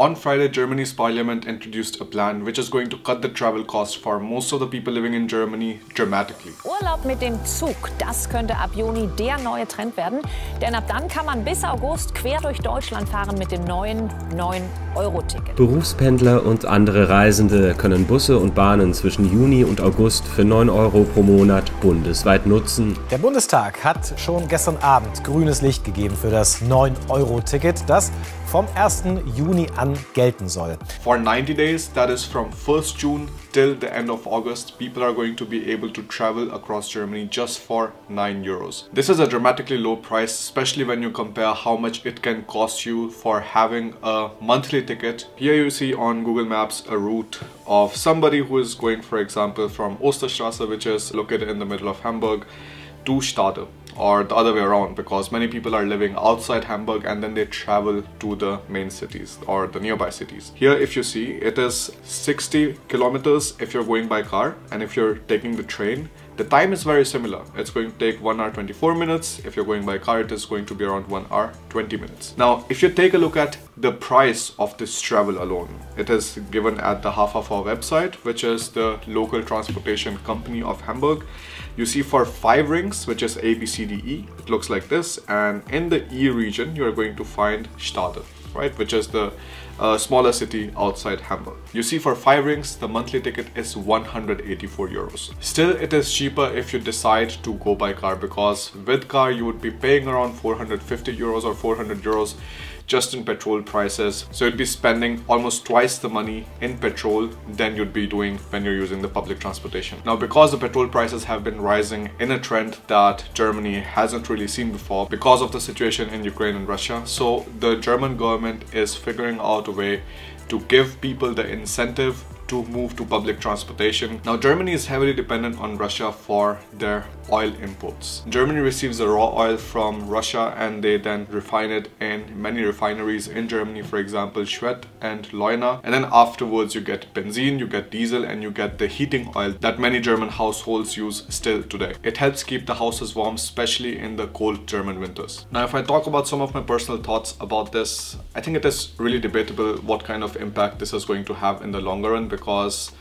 On Friday, Germany's parliament introduced a plan which is going to cut the travel cost for most of the people living in Germany dramatically. Urlaub mit dem Zug, das könnte ab Juni der neue Trend werden, denn ab dann kann man bis August quer durch Deutschland fahren mit dem neuen 9-Euro-Ticket. Berufspendler und andere Reisende können Busse und Bahnen zwischen Juni und August für 9 Euro pro Monat bundesweit nutzen. Der Bundestag hat schon gestern Abend grünes Licht gegeben für das 9-Euro-Ticket, das vom 1. Juni an gelten soll. For 90 days, that is from 1st June till the end of August, people are going to be able to travel across Germany just for 9 euros. This is a dramatically low price, especially when you compare how much it can cost you for having a monthly ticket. Here you see on Google Maps a route of somebody who is going, for example, from Osterstrasse, which is located in the middle of Hamburg, to Stade or the other way around because many people are living outside Hamburg and then they travel to the main cities or the nearby cities. Here if you see it is 60 kilometers if you're going by car and if you're taking the train the time is very similar. It's going to take 1 hour 24 minutes. If you're going by car, it is going to be around 1 hour 20 minutes. Now, if you take a look at the price of this travel alone, it is given at the HVV website, which is the local transportation company of Hamburg. You see for 5 rings, which is A, B, C, D, E, it looks like this. And in the E region, you're going to find Stade right, which is the uh, smaller city outside Hamburg. You see for 5 rings, the monthly ticket is 184 euros. Still, it is cheaper if you decide to go by car because with car you would be paying around 450 euros or 400 euros just in petrol prices. So you'd be spending almost twice the money in petrol than you'd be doing when you're using the public transportation. Now, because the petrol prices have been rising in a trend that Germany hasn't really seen before because of the situation in Ukraine and Russia, so the German government is figuring out a way to give people the incentive to move to public transportation. Now Germany is heavily dependent on Russia for their oil imports. Germany receives the raw oil from Russia and they then refine it in many refineries in Germany, for example, Schwedt and Leuna. And then afterwards you get benzene, you get diesel and you get the heating oil that many German households use still today. It helps keep the houses warm, especially in the cold German winters. Now, if I talk about some of my personal thoughts about this, I think it is really debatable what kind of impact this is going to have in the longer run because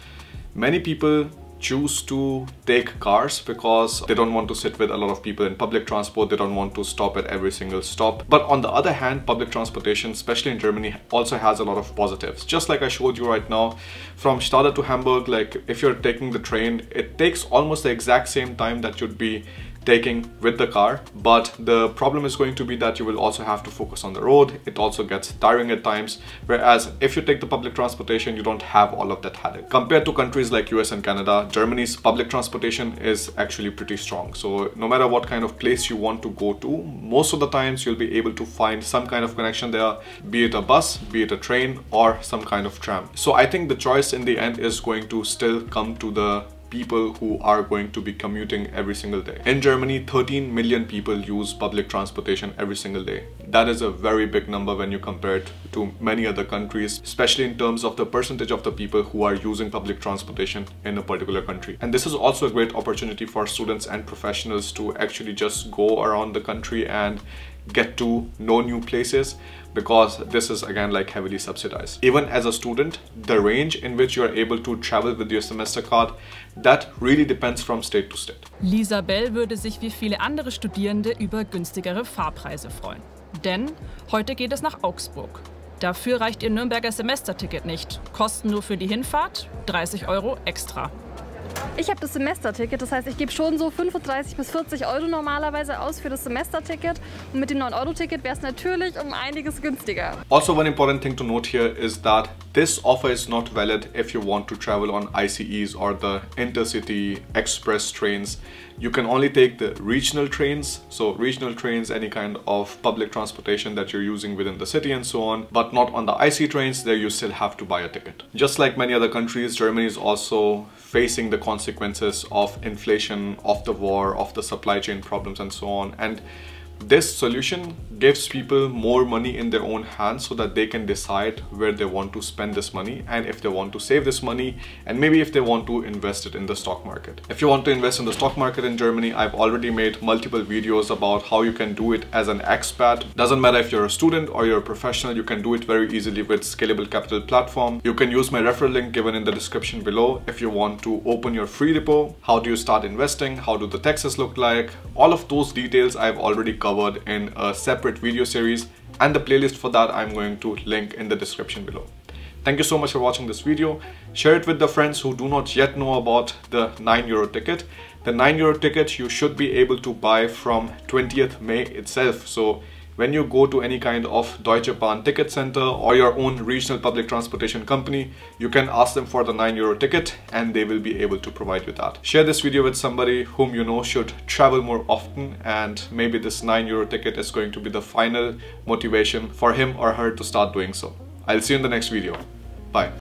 many people choose to take cars because they don't want to sit with a lot of people in public transport. They don't want to stop at every single stop. But on the other hand public transportation especially in germany also has a lot of positives. Just like i showed you right now from Stade to hamburg like if you're taking the train it takes almost the exact same time that you'd be taking with the car but the problem is going to be that you will also have to focus on the road. It also gets tiring at times. Whereas if you take the public transportation you don't have all of that headache. Compared to countries like US and Canada Germany's public transportation is actually pretty strong. So no matter what kind of place you want to go to most of the times you'll be able to find some kind of connection there be it a bus be it a train or some kind of tram. So I think the choice in the end is going to still come to the people who are going to be commuting every single day. In Germany, 13 million people use public transportation every single day. That is a very big number when you compare it to many other countries, especially in terms of the percentage of the people who are using public transportation in a particular country. And this is also a great opportunity for students and professionals to actually just go around the country and get to know new places because this is again like heavily subsidized. Even as a student, the range in which you are able to travel with your semester card, that really depends from state to state. Lisa Bell würde sich wie viele andere Studierende über günstigere Fahrpreise freuen. Denn heute geht es nach Augsburg. Dafür reicht ihr Nürnberger Semesterticket nicht. Kosten nur für die Hinfahrt 30 Euro extra. Ich habe das Semesterticket, das heißt, ich gebe schon so 35 bis 40 Euro normalerweise aus für das Semesterticket. Und mit dem 9-Euro-Ticket wäre es natürlich um einiges günstiger. Also one important thing to note here is that this offer is not valid if you want to travel on ICEs or the intercity express trains. You can only take the regional trains, so regional trains, any kind of public transportation that you're using within the city and so on, but not on the IC trains, there you still have to buy a ticket. Just like many other countries, Germany is also facing the consequences of inflation, of the war, of the supply chain problems and so on. And This solution gives people more money in their own hands so that they can decide where they want to spend this money and if they want to save this money and maybe if they want to invest it in the stock market. If you want to invest in the stock market in Germany, I've already made multiple videos about how you can do it as an expat. Doesn't matter if you're a student or you're a professional, you can do it very easily with Scalable Capital platform. You can use my referral link given in the description below if you want to open your free depot. How do you start investing? How do the taxes look like? All of those details I've already covered in a separate video series and the playlist for that I'm going to link in the description below. Thank you so much for watching this video. Share it with the friends who do not yet know about the 9 euro ticket. The 9 euro ticket you should be able to buy from 20th May itself. So when you go to any kind of Deutsche Bahn ticket center or your own regional public transportation company, you can ask them for the 9 euro ticket and they will be able to provide you that. Share this video with somebody whom you know should travel more often and maybe this 9 euro ticket is going to be the final motivation for him or her to start doing so. I'll see you in the next video. Bye.